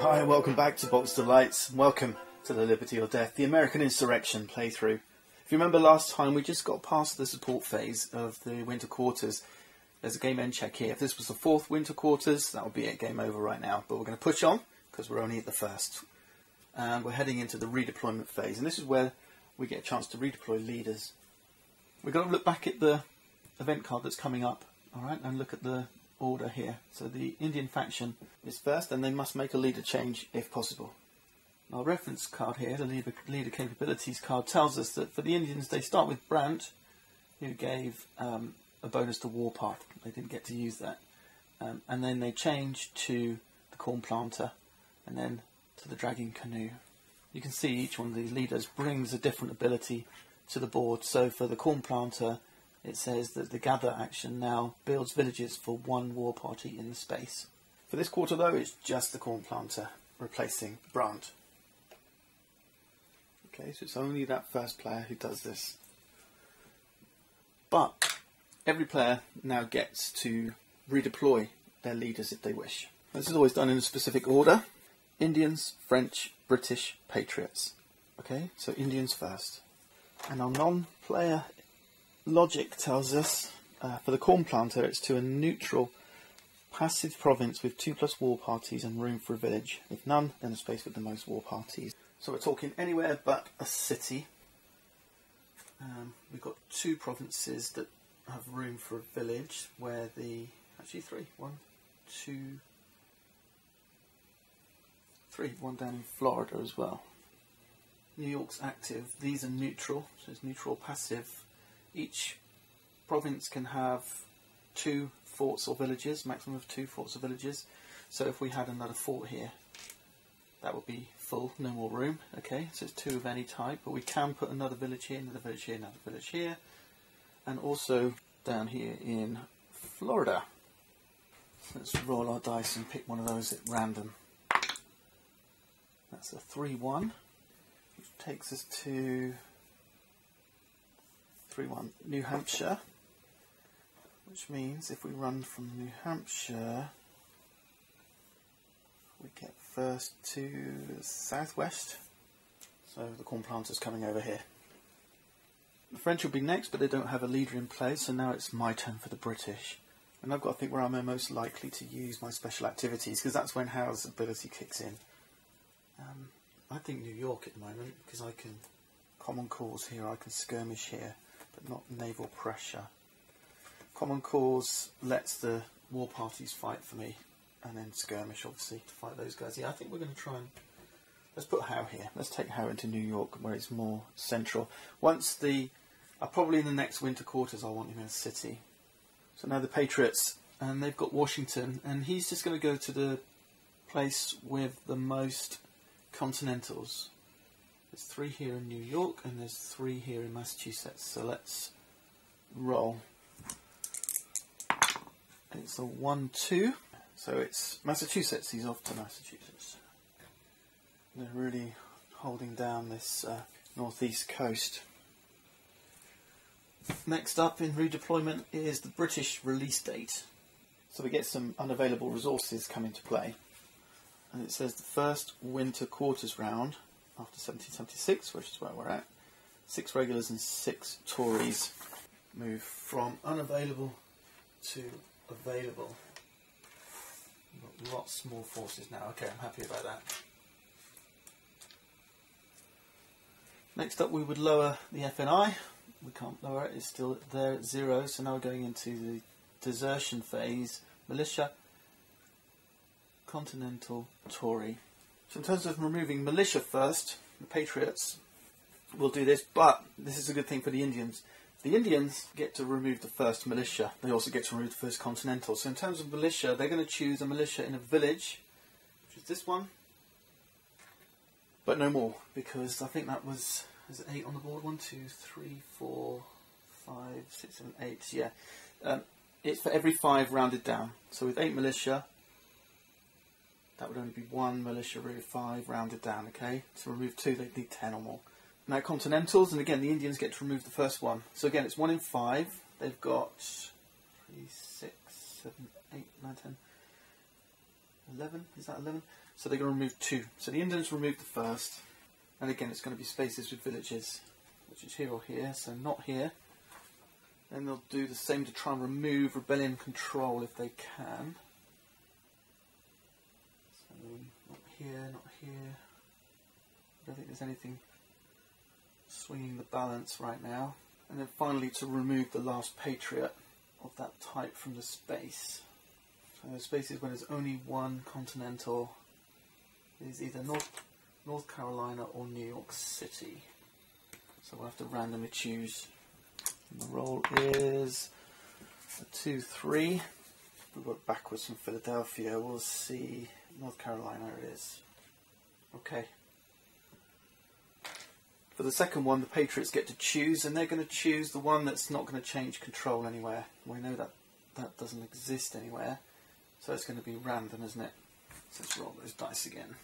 Hi, welcome back to Box Delights. Welcome to the Liberty or Death, the American Insurrection playthrough. If you remember last time, we just got past the support phase of the Winter Quarters. There's a game end check here. If this was the fourth Winter Quarters, that would be it, game over right now. But we're going to push on, because we're only at the first. And we're heading into the redeployment phase. And this is where we get a chance to redeploy leaders. We're going to look back at the event card that's coming up, alright, and look at the order here. So the Indian faction is first, and they must make a leader change if possible. Our reference card here, the leader, leader capabilities card, tells us that for the Indians they start with Brant, who gave um, a bonus to Warpath. They didn't get to use that. Um, and then they change to the Cornplanter, and then to the Dragging Canoe. You can see each one of these leaders brings a different ability to the board. So for the Cornplanter, it says that the gather action now builds villages for one war party in the space. For this quarter though, it's just the Cornplanter replacing Brant. Okay, so it's only that first player who does this. But every player now gets to redeploy their leaders if they wish. This is always done in a specific order. Indians, French, British, Patriots. Okay, so Indians first. And our non-player logic tells us uh, for the Cornplanter it's to a neutral passive province with two plus war parties and room for a village. If none, then a space with the most war parties. So we're talking anywhere but a city. Um, we've got two provinces that have room for a village where the actually three, one, two, three, one down in Florida as well. New York's active. These are neutral, so it's neutral passive each province can have two forts or villages, maximum of two forts or villages. So if we had another fort here, that would be full, no more room. Okay, so it's two of any type, but we can put another village here, another village here, another village here, and also down here in Florida. Let's roll our dice and pick one of those at random. That's a 3-1, which takes us to 3 1 New Hampshire, which means if we run from New Hampshire, we get first to southwest, so the Cornplanter's coming over here. The French will be next, but they don't have a leader in place, so now it's my turn for the British. And I've got to think where I'm most likely to use my special activities, because that's when Howe's ability kicks in. Um, I think New York at the moment, because I can common cause here, I can skirmish here but not naval pressure. Common Cause lets the war parties fight for me, and then skirmish, obviously, to fight those guys. Yeah, I think we're going to try and let's put Howe here. Let's take Howe into New York, where it's more central. Once the, uh, probably in the next winter quarters, I want him in a city. So now the Patriots, and they've got Washington, and he's just going to go to the place with the most continentals. There's three here in New York and there's three here in Massachusetts. So let's roll. It's a 1 2. So it's Massachusetts. He's off to Massachusetts. They're really holding down this uh, northeast coast. Next up in redeployment is the British release date. So we get some unavailable resources come into play. And it says the first winter quarters round after 1776, which is where we're at. Six regulars and six Tories move from unavailable to available. Lots more forces now. Okay, I'm happy about that. Next up, we would lower the FNI. We can't lower it; it's still there at zero. So now we're going into the desertion phase. Militia, Continental, Tory. So in terms of removing militia first, the Patriots will do this, but this is a good thing for the Indians. The Indians get to remove the first militia. They also get to remove the first continental. So in terms of militia, they're going to choose a militia in a village, which is this one, but no more, because I think that was, is it eight on the board? One, two, three, four, five, six, seven, eight, yeah. Um, it's for every five rounded down. So with eight militia, that would only be one militia route, five rounded down, okay? To remove two, they'd need ten or more. Now Continentals, and again, the Indians get to remove the first one. So again, it's one in five. They've got three, six, seven, eight, nine, ten, eleven. Is that eleven? So they're going to remove two. So the Indians remove the first, and again it's going to be spaces with villages, which is here or here, so not here. Then they'll do the same to try and remove rebellion control if they can. So not here, not here. I don't think there's anything swinging the balance right now. And then finally to remove the last patriot of that type from the space. So the space is when there's only one continental. It is either North, North Carolina or New York City. So we'll have to randomly choose. And the roll is a 2 3. We work backwards from Philadelphia. We'll see North Carolina it is. Okay. For the second one, the Patriots get to choose, and they're going to choose the one that's not going to change control anywhere. We know that that doesn't exist anywhere, so it's going to be random, isn't it? So let's roll those dice again.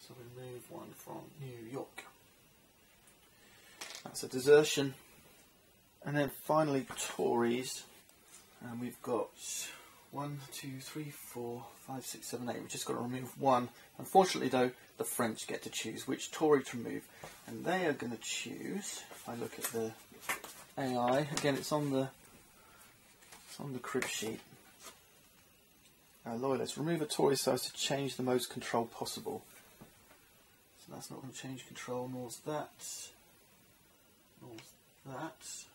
So we move one from New York. That's a desertion. And then finally, Tories. And we've got one, two, three, four, five, six, seven, eight. We've just got to remove one. Unfortunately, though, the French get to choose which Tory to remove. And they are going to choose, if I look at the AI, again, it's on the, it's on the crib sheet. Uh, loyalists, remove a Tory so as to change the most control possible. So that's not going to change control, nor's that, nor's that.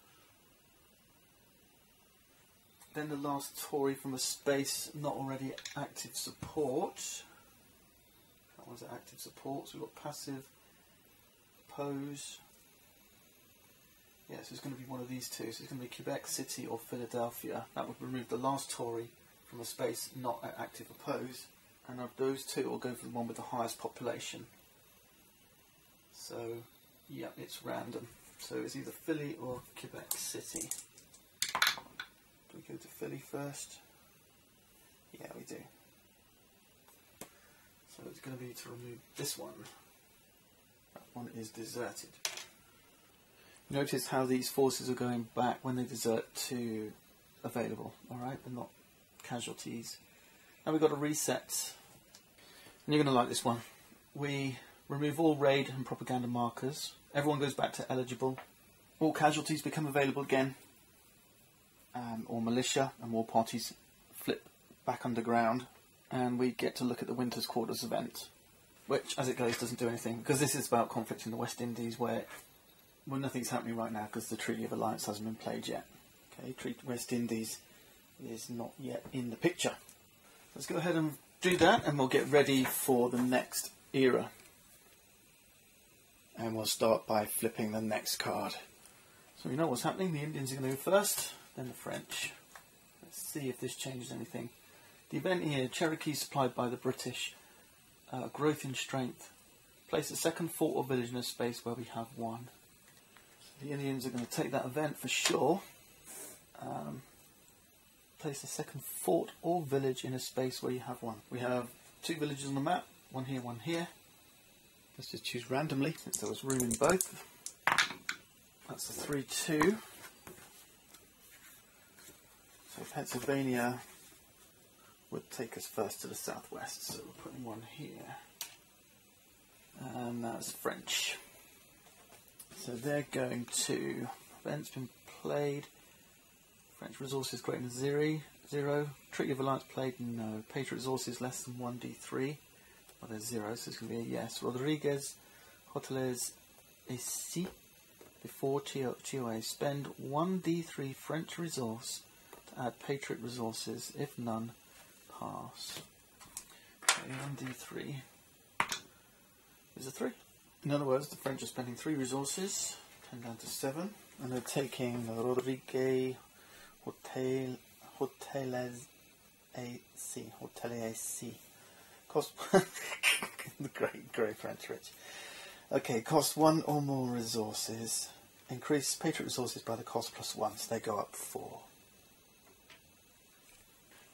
Then the last Tory from a space not already active support. That was active support, so we've got passive. Yes, yeah, so it's going to be one of these two. So it's going to be Quebec City or Philadelphia. That would remove the last Tory from a space not at active oppose. And of those two, we'll go for the one with the highest population. So, yeah, it's random. So it's either Philly or Quebec City we go to Philly first? Yeah, we do. So it's going to be to remove this one. That one is deserted. Notice how these forces are going back when they desert to available. Alright, they're not casualties. Now we've got a reset. And you're going to like this one. We remove all raid and propaganda markers. Everyone goes back to eligible. All casualties become available again um, or militia, and more parties flip back underground, and we get to look at the Winter's Quarters event, which, as it goes, doesn't do anything because this is about conflict in the West Indies, where well nothing's happening right now because the Treaty of Alliance hasn't been played yet. Okay, Treaty West Indies is not yet in the picture. Let's go ahead and do that, and we'll get ready for the next era. And we'll start by flipping the next card. So we know what's happening. The Indians are going to go first then the French. Let's see if this changes anything. The event here, Cherokee supplied by the British, uh, growth in strength. Place a second fort or village in a space where we have one. The Indians are going to take that event for sure. Um, place a second fort or village in a space where you have one. We have two villages on the map, one here, one here. Let's just choose randomly since there was room in both. That's a 3-2. So Pennsylvania would take us first to the southwest, so we're putting one here. And that's French. So they're going to, events been played, French resources greater than zero, zero. Treaty of Alliance played, no. Patriot resources less than 1d3, well there's zero, so it's going to be a yes. Rodriguez, Hoteles, ici, before TOA, spend 1d3 French resource add Patriot resources. If none, pass. Okay, 1d3 is a 3. In other words, the French are spending 3 resources, 10 down to 7, and they're taking Rodrigue Hotel, Hoteles AC. Hotelier AC. Cost. the great, great French rich. Okay, cost 1 or more resources. Increase Patriot resources by the cost plus 1, so they go up 4.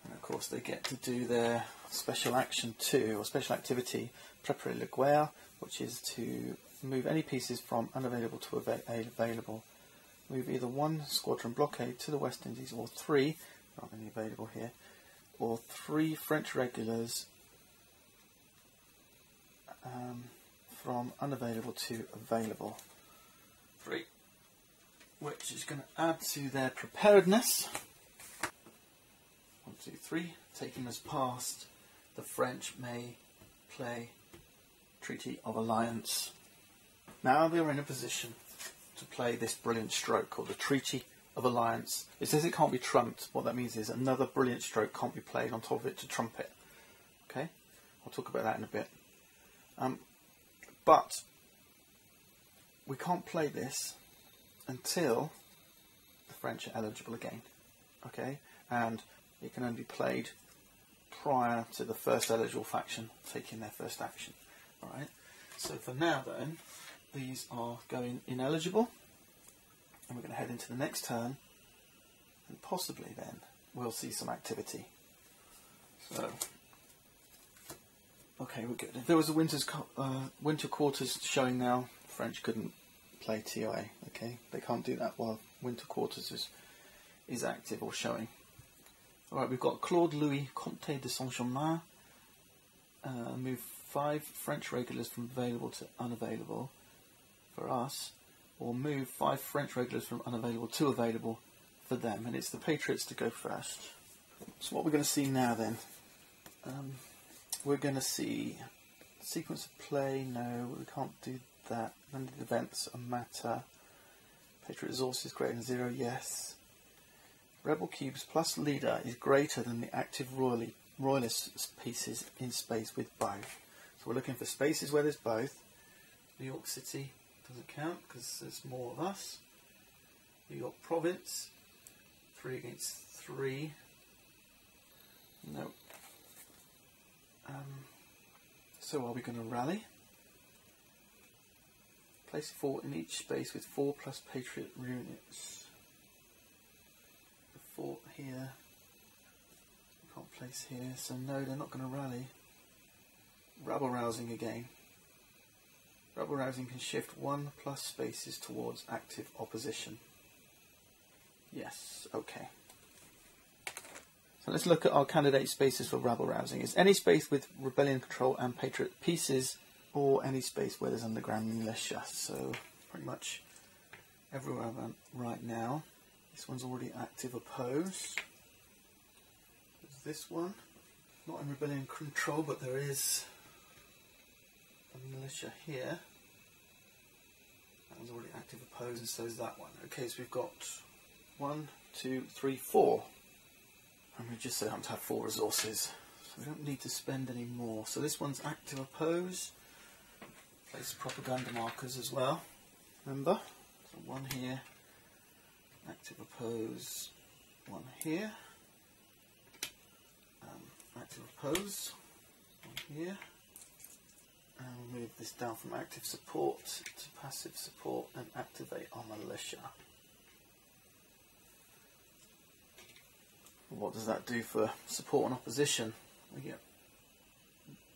And of course they get to do their special action 2, or special activity, Préparer la guerre, which is to move any pieces from unavailable to available. Move either one squadron blockade to the West Indies, or three, not any available here, or three French regulars um, from unavailable to available. Three. Which is going to add to their preparedness. Two, three. Taking us past the French may play Treaty of Alliance. Now they are in a position to play this brilliant stroke called the Treaty of Alliance. It says it can't be trumped. What that means is another brilliant stroke can't be played on top of it to trump it. Okay? I'll talk about that in a bit. Um, but we can't play this until the French are eligible again. Okay? And it can only be played prior to the first eligible faction taking their first action. Alright? So for now then, these are going ineligible. And we're going to head into the next turn. And possibly then we'll see some activity. So, okay, we're good. If there was a winter's uh, winter quarters showing now, French couldn't play TOA. Okay, they can't do that while winter quarters is is active or showing. All right, we've got Claude Louis Comte de Saint-Germain. Uh, move five French regulars from available to unavailable for us, or move five French regulars from unavailable to available for them. And it's the Patriots to go first. So what we're going to see now then, um, we're going to see sequence of play. No, we can't do that. Limited events a matter. Patriot resources greater than zero. Yes. Rebel cubes plus leader is greater than the active royalist pieces in space with both. So we're looking for spaces where there's both. New York City doesn't count because there's more of us. New York Province, three against three. No. Um, so are we going to rally? Place four in each space with four plus Patriot units. Fort here. Can't place here, so no, they're not going to rally. Rabble rousing again. Rabble rousing can shift one plus spaces towards active opposition. Yes, okay. So let's look at our candidate spaces for rabble rousing. Is any space with rebellion control and patriot pieces, or any space where there's underground militia. So pretty much everywhere right now. This one's already active opposed. There's this one, not in rebellion control, but there is a militia here. That one's already active opposed, and so is that one. Okay, so we've got one, two, three, four. And we just so happen to have four resources. So we don't need to spend any more. So this one's active oppose. Place propaganda markers as well. Remember? So one here. Active oppose. One here. Um, active oppose. One here. And move this down from active support to passive support and activate our militia. What does that do for support and opposition? We get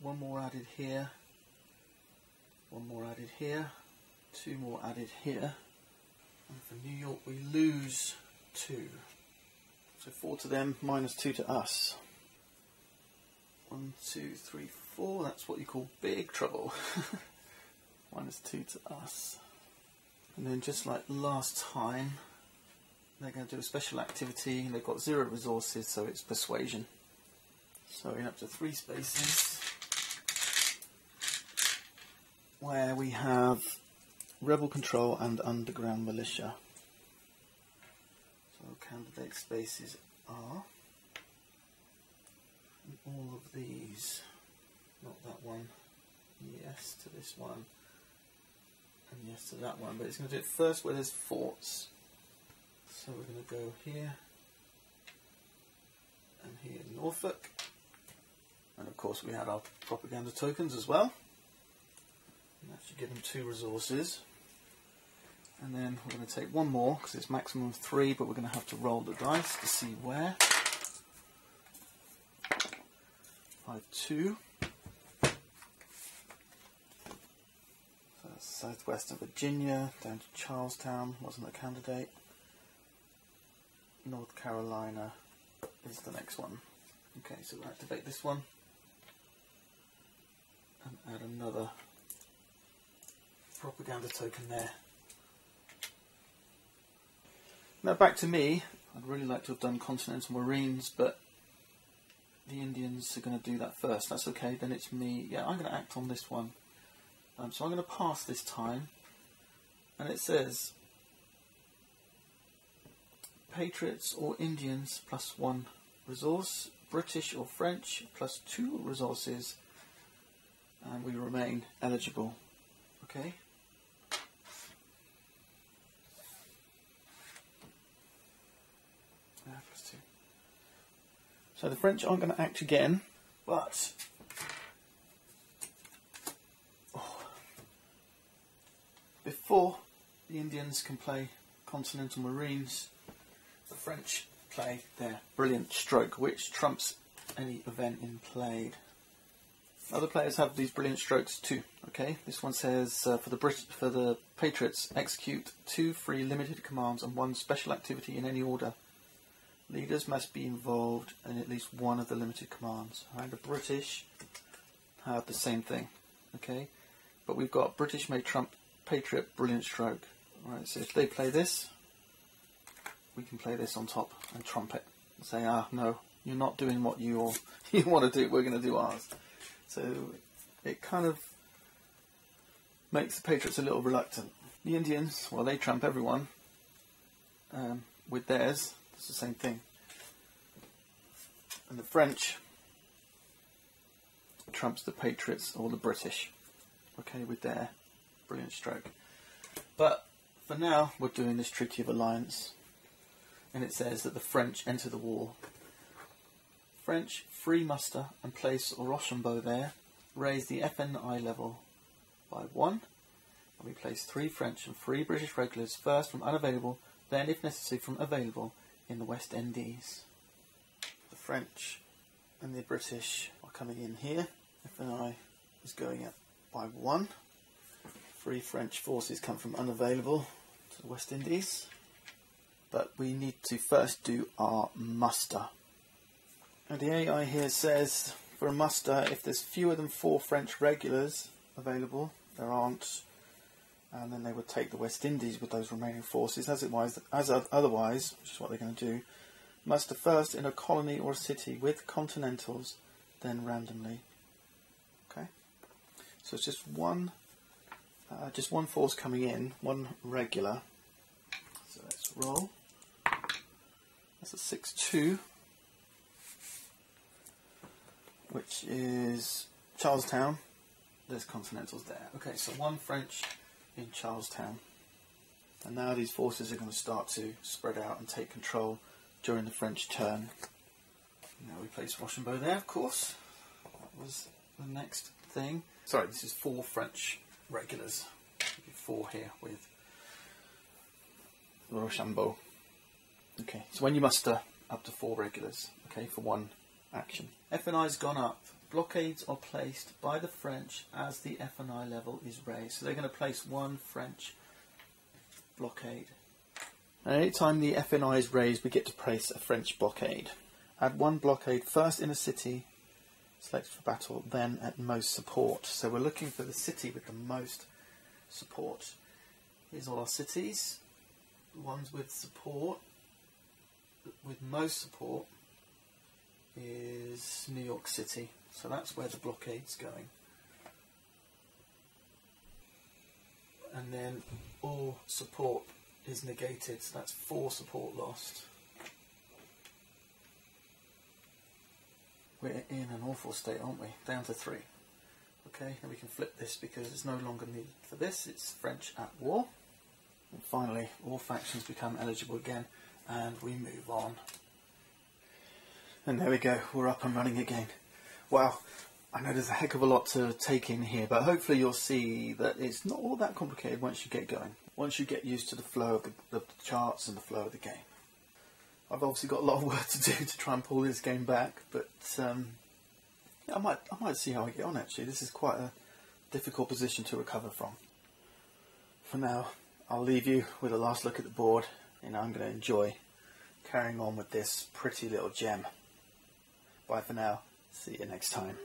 one more added here, one more added here, two more added here, and for New York we lose two. So four to them, minus two to us. One, two, three, four, that's what you call big trouble. minus two to us. And then just like last time, they're going to do a special activity. They've got zero resources, so it's persuasion. So we're up to three spaces where we have rebel control and underground militia. So candidate spaces are all of these. Not that one. Yes to this one. And yes to that one. But it's going to do it first where there's forts. So we're going to go here and here in Norfolk. And of course we had our propaganda tokens as well. And that should give them two resources. And then we're going to take one more because it's maximum three, but we're going to have to roll the dice to see where. Five two. So southwest of Virginia, down to Charlestown, wasn't a candidate. North Carolina is the next one. Okay, so we'll activate this one and add another propaganda token there. Now back to me. I'd really like to have done Continental Marines, but the Indians are going to do that first. That's okay, then it's me. Yeah, I'm going to act on this one. Um, so I'm going to pass this time. And it says Patriots or Indians plus one resource, British or French plus two resources, and we remain eligible. Okay? So the French aren't going to act again, but oh, before the Indians can play Continental Marines, the French play their brilliant stroke, which trumps any event in played. Other players have these brilliant strokes too. Okay, this one says uh, for the Brit for the Patriots, execute two free limited commands and one special activity in any order. Leaders must be involved in at least one of the limited commands. Right, the British have the same thing, okay? But we've got British may trump Patriot brilliant stroke. Right, so if they play this, we can play this on top and trump it and say, ah, no, you're not doing what you you want to do. We're going to do ours. So it kind of makes the Patriots a little reluctant. The Indians, well, they trump everyone um, with theirs, it's the same thing. And the French trumps the Patriots or the British, okay, with their brilliant stroke. But for now, we're doing this Treaty of Alliance, and it says that the French enter the war. French free muster and place Rochambeau there, raise the FNI level by one, and we place three French and three British regulars first from unavailable, then, if necessary, from available in the West Indies. The French and the British are coming in here. FNI is going up by one. Three French forces come from unavailable to the West Indies. But we need to first do our muster. And the AI here says for a muster, if there's fewer than four French regulars available, there aren't and then they would take the West Indies with those remaining forces. As it was, as otherwise, which is what they're going to do, muster first in a colony or a city with continentals, then randomly. Okay, so it's just one, uh, just one force coming in, one regular. So let's roll. That's a six-two, which is Charlestown. There's continentals there. Okay, so one French in Charlestown. And now these forces are going to start to spread out and take control during the French turn. Now we place Rochambeau there, of course. That was the next thing. Sorry, this is four French regulars. Four here with Rochambeau. Okay, so when you muster up to four regulars, okay, for one action. FNI's gone up blockades are placed by the French as the FNI level is raised. So they're going to place one French blockade. And anytime the FNI is raised, we get to place a French blockade. Add one blockade first in a city, select for battle, then at most support. So we're looking for the city with the most support. Here's all our cities. The ones with support, with most support, is New York City. So that's where the blockade's going. And then all support is negated, so that's four support lost. We're in an awful state, aren't we? Down to three. Okay, and we can flip this because it's no longer needed for this. It's French at war. And finally, all factions become eligible again, and we move on. And there we go, we're up and running again. Well, I know there's a heck of a lot to take in here, but hopefully you'll see that it's not all that complicated once you get going. Once you get used to the flow of the, the charts and the flow of the game. I've obviously got a lot of work to do to try and pull this game back, but um, yeah, I might I might see how I get on. Actually, this is quite a difficult position to recover from. For now, I'll leave you with a last look at the board, and I'm going to enjoy carrying on with this pretty little gem. Bye for now. See you next time.